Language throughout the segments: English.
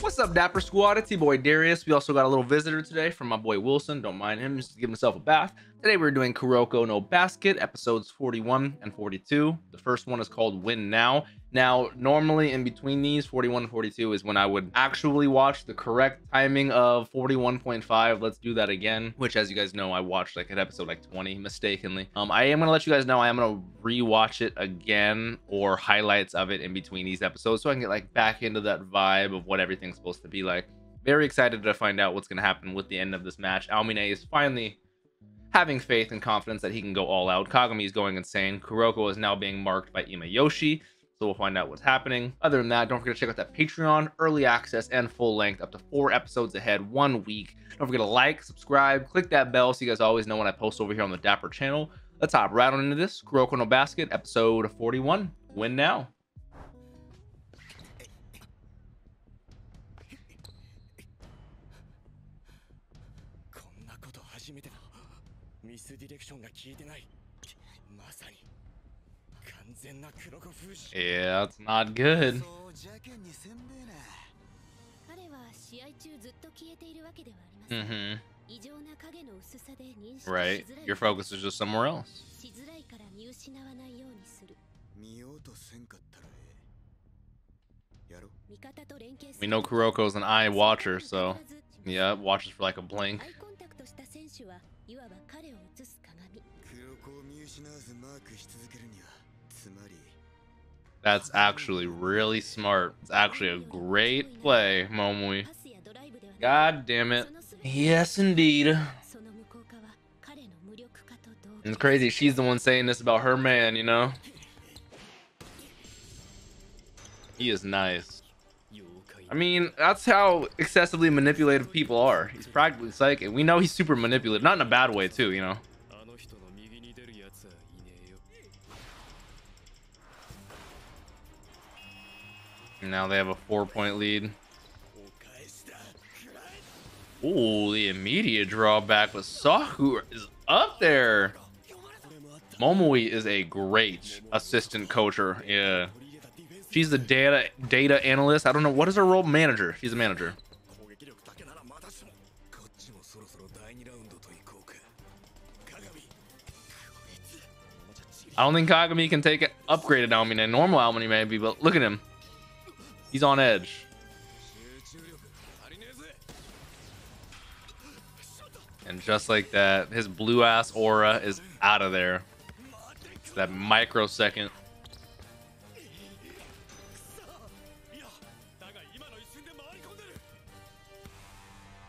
What's up, Dapper Squad? It's your boy Darius. We also got a little visitor today from my boy Wilson. Don't mind him, just give himself a bath. Today we're doing Kuroko no Basket, episodes 41 and 42. The first one is called Win Now. Now, normally in between these, 41 and 42 is when I would actually watch the correct timing of 41.5. Let's do that again, which as you guys know, I watched like an episode like 20 mistakenly. Um, I am gonna let you guys know I am gonna rewatch it again or highlights of it in between these episodes so I can get like back into that vibe of what everything's supposed to be like. Very excited to find out what's gonna happen with the end of this match. Aomine is finally having faith and confidence that he can go all out. Kagami is going insane. Kuroko is now being marked by Imayoshi. So we'll find out what's happening. Other than that, don't forget to check out that Patreon, early access and full length, up to four episodes ahead, one week. Don't forget to like, subscribe, click that bell so you guys always know when I post over here on the Dapper channel. Let's hop right on into this. Kuroko no Basket, episode 41. Win now. Yeah, that's not good. そう邪険にせんべえな彼は試合中ずっと消えているわけではありません。 Mm-hmm. 異常な影の薄さで認識し Right. づらい Your focus is just somewhere else. しづらいから見失わないようにする。見ようとせんかったらええやろ味方と連携す We る know Kuroko's an eye watcher, so 必ず yeah, watches for like a blink. アイコンタクトした選手はいわば彼を映す鏡。クロコを見失わずマークし続けるにはつまり That's actually really smart. It's actually a great play, Momoi. God damn it. Yes, indeed. It's crazy. She's the one saying this about her man, you know? He is nice. I mean, that's how excessively manipulative people are. He's practically psychic. We know he's super manipulative. Not in a bad way, too, you know? Now they have a four-point lead. Ooh, the immediate drawback, with Saku is up there. Momoi is a great assistant coacher. Yeah. She's the data data analyst. I don't know. What is her role? Manager. She's a manager. I don't think Kagami can take it upgraded Aomine. Normal Aomine maybe, but look at him. He's on edge. And just like that, his blue ass aura is out of there. It's that microsecond.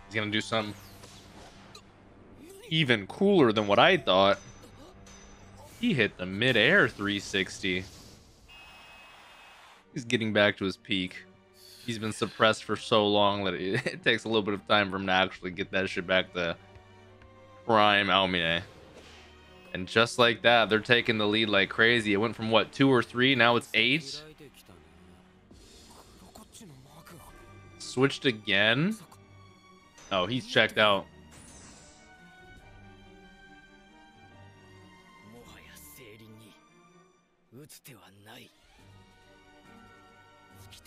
He's gonna do something even cooler than what I thought. He hit the midair 360. He's getting back to his peak. He's been suppressed for so long that it, it takes a little bit of time for him to actually get that shit back to prime Aomine. And just like that, they're taking the lead like crazy. It went from what, two or three? Now it's eight? Switched again? Oh, he's checked out.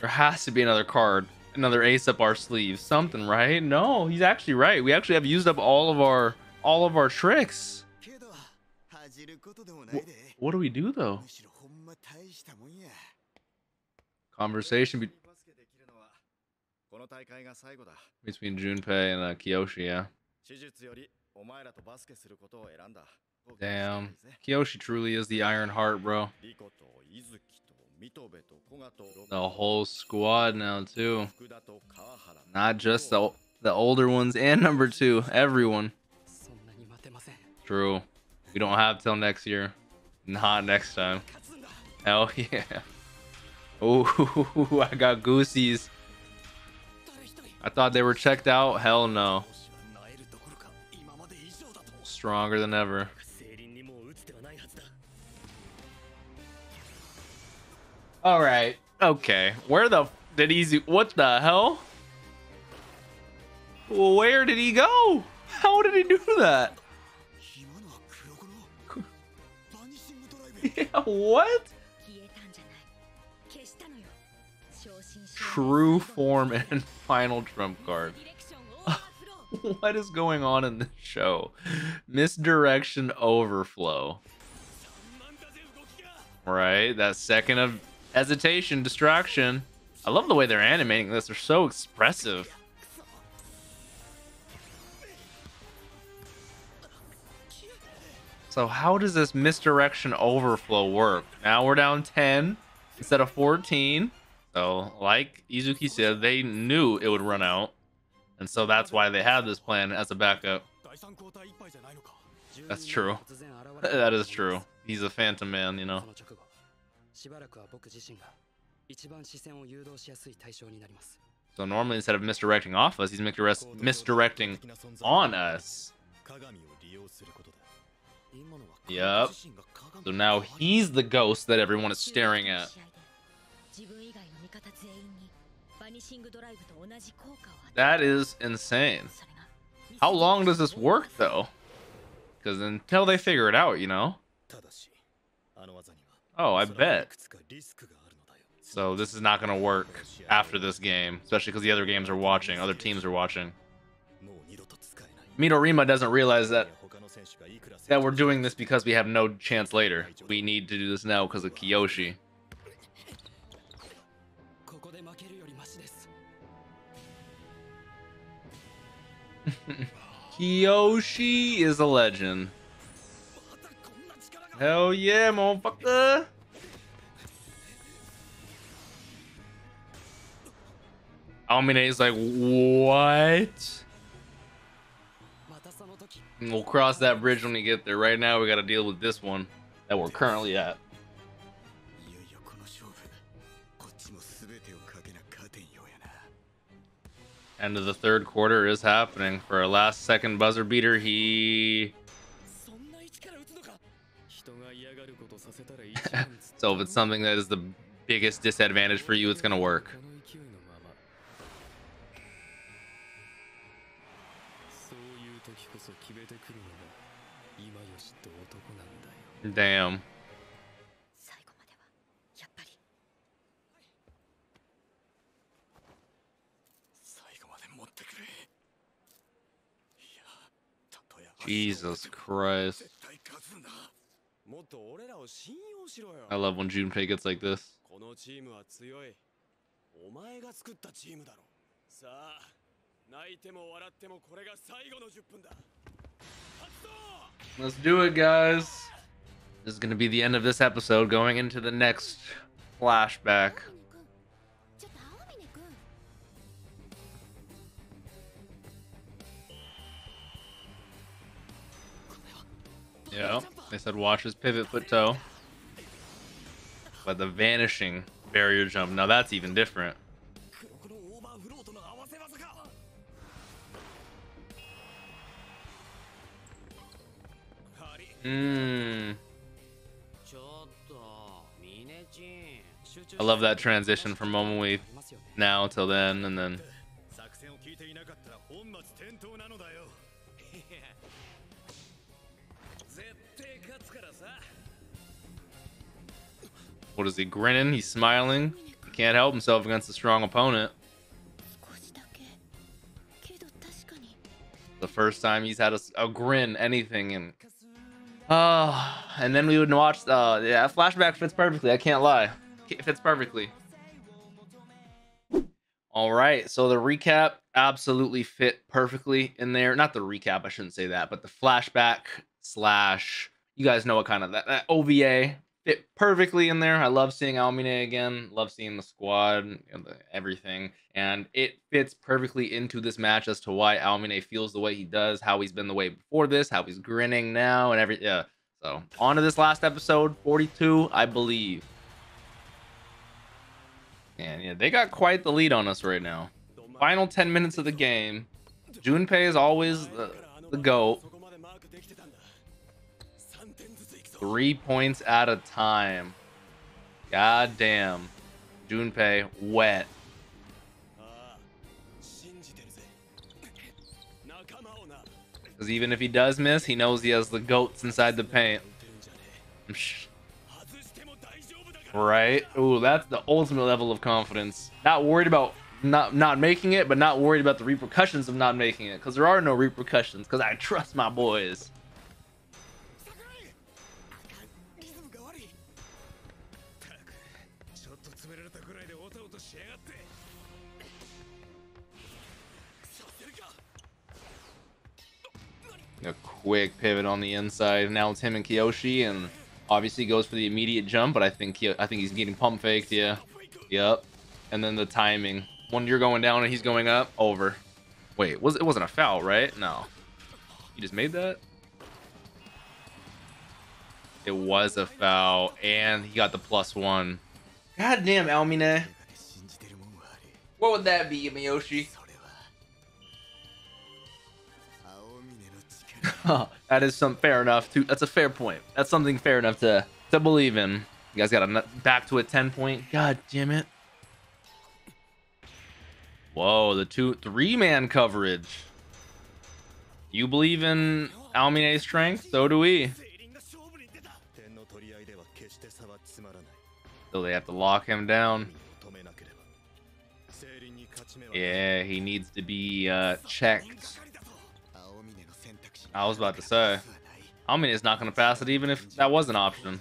There has to be another card, another ace up our sleeve, something, right? No, he's actually right. We actually have used up all of our all of our tricks. What do we do though? Conversation between Junpei and uh, Kiyoshi, yeah. Damn. Kiyoshi truly is the Iron Heart, bro. The whole squad now too. Not just the the older ones and number two. Everyone. True. We don't have till next year. Not next time. Hell yeah. Oh, I got gooseys. I thought they were checked out. Hell no. Stronger than ever. All right. Okay. Where the did he? What the hell? Where did he go? How did he do that? yeah, what? True form and final trump card. what is going on in this show? Misdirection overflow. Right? That second of hesitation, distraction. I love the way they're animating this. They're so expressive. So how does this misdirection overflow work? Now we're down 10 instead of 14. So like Izuki said, they knew it would run out. And so that's why they had this plan as a backup. That's true. that is true. He's a phantom man, you know. So normally instead of misdirecting off us, he's misdirecting on us. Yep. So now he's the ghost that everyone is staring at. That is insane. How long does this work though? Because until they figure it out, you know? Oh, I bet. So this is not going to work after this game, especially because the other games are watching, other teams are watching. Midorima doesn't realize that that we're doing this because we have no chance later. We need to do this now because of Kiyoshi. Kiyoshi is a legend. Hell yeah, motherfucker! Aomine is like, what? We'll cross that bridge when we get there. Right now, we got to deal with this one that we're currently at. End of the third quarter is happening. For a last second buzzer beater, he... so if it's something that is the biggest disadvantage for you, it's going to work. Damn. Jesus Christ. I love when Junpei gets like this. Let's do it, guys. This is going to be the end of this episode, going into the next flashback. Yeah, they said watch his pivot foot toe. But the vanishing barrier jump, now that's even different. Mmm. I love that transition from Momoi now till then, and then. What is he grinning? He's smiling. He can't help himself against a strong opponent. The first time he's had a, a grin, anything, and uh, and then we would watch. Uh, yeah, flashback fits perfectly. I can't lie. It fits perfectly. All right, so the recap absolutely fit perfectly in there. Not the recap, I shouldn't say that, but the flashback slash. You guys know what kind of that, that OVA fit perfectly in there. I love seeing Aomine again. Love seeing the squad and the, everything. And it fits perfectly into this match as to why Aomine feels the way he does, how he's been the way before this, how he's grinning now, and every yeah. So on to this last episode, 42, I believe. And yeah, they got quite the lead on us right now. Final 10 minutes of the game. Junpei is always the, the GOAT. Three points at a time. God damn. Junpei, wet. Because even if he does miss, he knows he has the goats inside the paint. Right? Ooh, that's the ultimate level of confidence. Not worried about not not making it, but not worried about the repercussions of not making it. Because there are no repercussions. Because I trust my boys. quick pivot on the inside. Now it's him and Kiyoshi, and obviously goes for the immediate jump, but I think he, I think he's getting pump faked. Yeah, yep. And then the timing when you're going down and he's going up, over. Wait, was it wasn't a foul, right? No, you just made that. It was a foul, and he got the plus one. God damn, Aomine. What would that be, Miyoshi? Oh, that is some fair enough. To, that's a fair point. That's something fair enough to to believe in. You guys got a, back to a 10 point. God damn it. Whoa, the two three man coverage. You believe in Aomine's strength? So do we. So they have to lock him down. Yeah, he needs to be uh, checked. I was about to say. I mean, it's not going to pass it even if that was an option.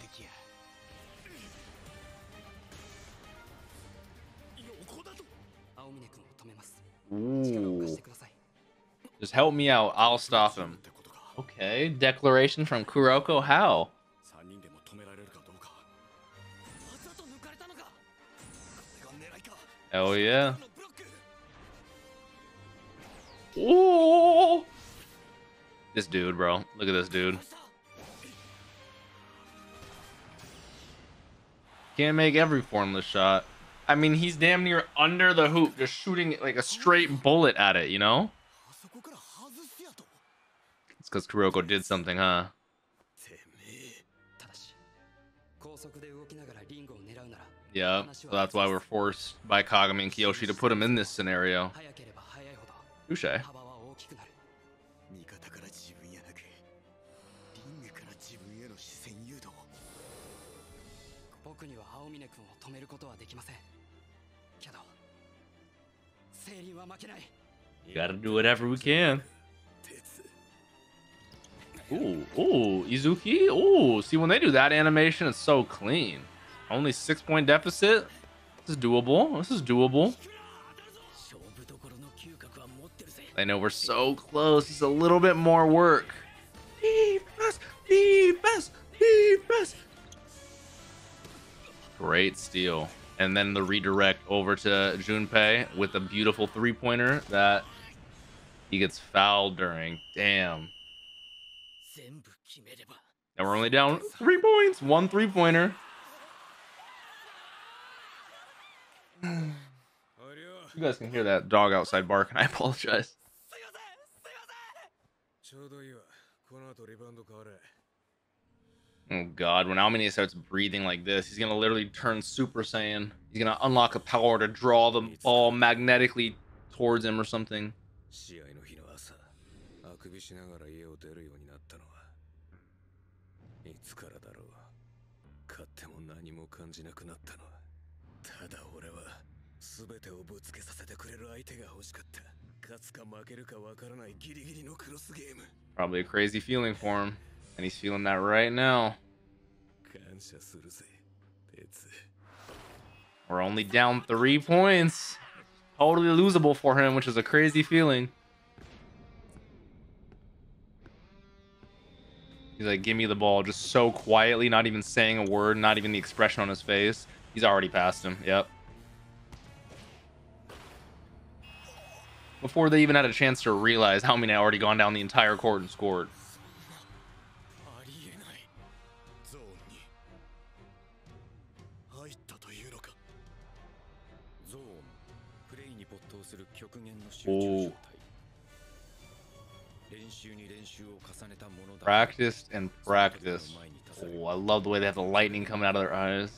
Ooh. Just help me out. I'll stop him. Okay. Declaration from Kuroko. How? Hell yeah. Ooh. This dude, bro. Look at this dude. Can't make every formless shot. I mean, he's damn near under the hoop, just shooting like a straight bullet at it, you know? It's because Kuroko did something, huh? Yeah, so that's why we're forced by Kagami and Kiyoshi to put him in this scenario. Touche. You gotta do whatever we can. Ooh, ooh, Izuki. Ooh, see when they do that animation, it's so clean. Only six point deficit. This is doable. This is doable. I know we're so close. It's a little bit more work. Defense, defense, defense. Great steal and then the redirect over to Junpei with a beautiful three pointer that he gets fouled during. Damn. Now we're only down three points. One three pointer. You guys can hear that dog outside barking. I apologize. Oh god, when Aomine starts breathing like this, he's gonna literally turn Super Saiyan. He's gonna unlock a power to draw the ball magnetically towards him or something. Probably a crazy feeling for him. And he's feeling that right now. We're only down three points. Totally losable for him, which is a crazy feeling. He's like, give me the ball. Just so quietly, not even saying a word, not even the expression on his face. He's already passed him. Yep. Before they even had a chance to realize how many had already gone down the entire court and scored. Ooh. Practiced and practiced. Oh, I love the way they have the lightning coming out of their eyes.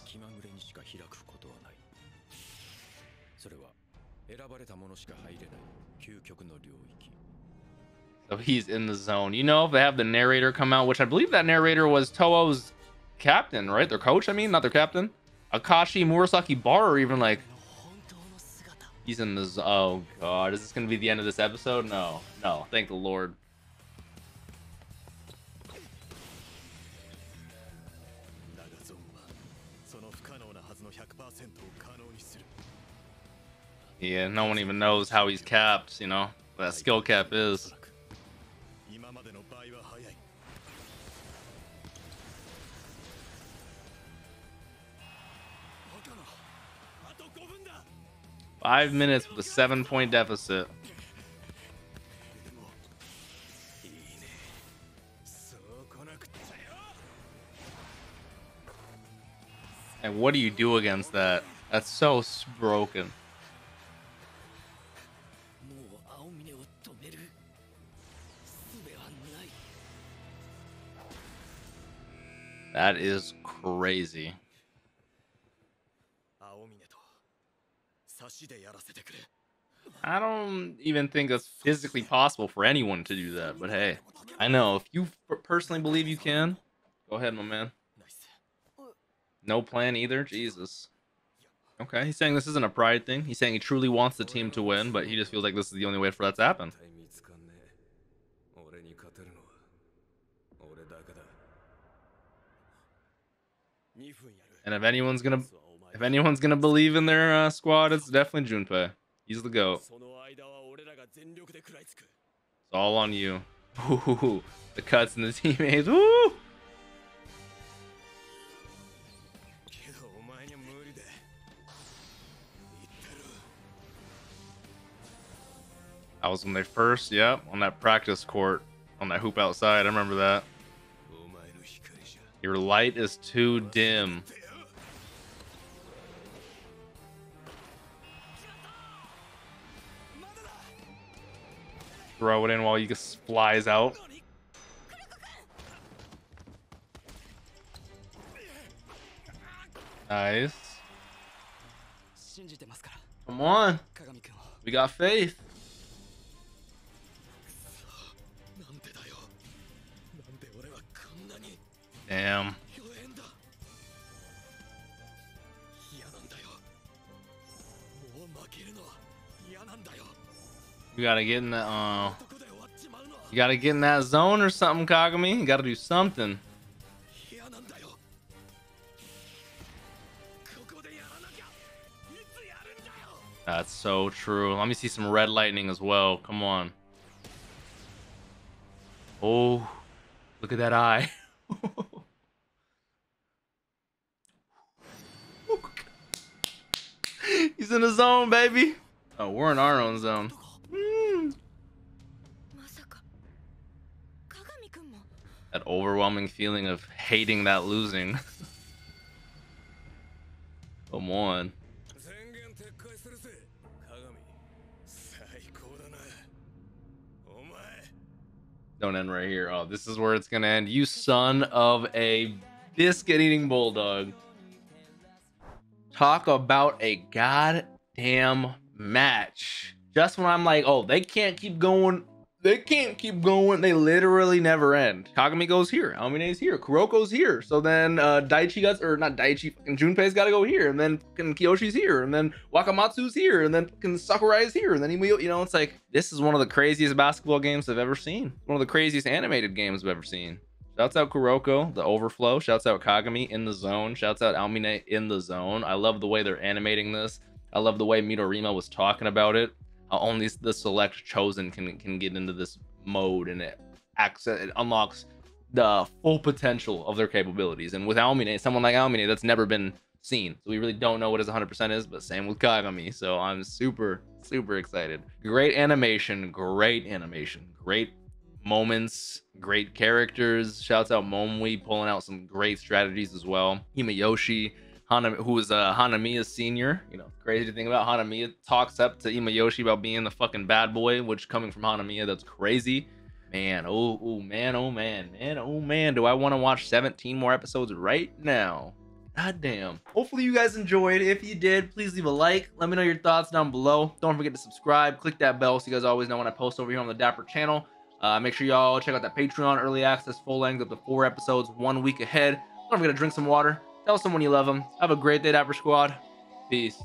So he's in the zone. You know, if they have the narrator come out, which I believe that narrator was Touou's captain, right? Their coach, I mean, not their captain. Akashi Murasakibara, or even like He's in this. Oh god, is this gonna be the end of this episode? No, no. Thank the Lord. Yeah, no one even knows how he's capped, you know, that skill cap is. Five minutes with a seven point deficit. And what do you do against that? That's so broken. That is crazy. I don't even think that's physically possible for anyone to do that, but hey, I know. If you personally believe you can, go ahead, my man. No plan either? Jesus. Okay, he's saying this isn't a pride thing. He's saying he truly wants the team to win, but he just feels like this is the only way for that to happen. And if anyone's gonna if anyone's gonna believe in their uh, squad, it's definitely Junpei. He's the goat. It's all on you. Ooh, the cuts and the teammates. Ooh. I was when they first, yep, on that practice court, on that hoop outside. I remember that. Your light is too dim. throw it in while he just flies out. Nice. Come on. We got faith. Damn. You gotta get in that. uh, you gotta get in that zone or something, Kagami. You gotta do something. That's so true. Let me see some red lightning as well. Come on. Oh, look at that eye. He's in the zone, baby. Oh, we're in our own zone. that overwhelming feeling of hating that losing. Come on. Don't end right here. Oh, this is where it's gonna end. You son of a biscuit-eating bulldog. Talk about a goddamn match. Just when I'm like, oh, they can't keep going they can't keep going. They literally never end. Kagami goes here. Aomine's here. Kuroko's here. So then uh Daichi got or not Daichi, Junpei's gotta go here. And then fucking Kiyoshi's here. And then Wakamatsu's here. And then fucking Sakurai is here. And then you know, it's like this is one of the craziest basketball games I've ever seen. One of the craziest animated games I've ever seen. Shouts out Kuroko, the overflow. Shouts out Kagami in the zone. Shouts out Aomine in the zone. I love the way they're animating this. I love the way Midorima was talking about it. How only the select chosen can can get into this mode and it access it unlocks the full potential of their capabilities. And with Aomine, someone like Aomine, that's never been seen. So we really don't know what his 100% is, but same with Kagami. So I'm super, super excited. Great animation, great animation, great moments, great characters. Shouts out Momoi pulling out some great strategies as well. Imayoshi, Hana, who is uh, Hanamiya's senior. You know, crazy thing about Hanamiya talks up to Imayoshi about being the fucking bad boy, which coming from Hanamiya, that's crazy. Man, oh, oh man, oh man, man, oh man, do I want to watch 17 more episodes right now? God damn. Hopefully you guys enjoyed. If you did, please leave a like. Let me know your thoughts down below. Don't forget to subscribe. Click that bell so you guys always know when I post over here on the Dapper channel. Uh, make sure y'all check out that Patreon early access full length up to four episodes one week ahead. Don't forget to drink some water. Tell someone you love them. Have a great day, Dapper Squad. Peace.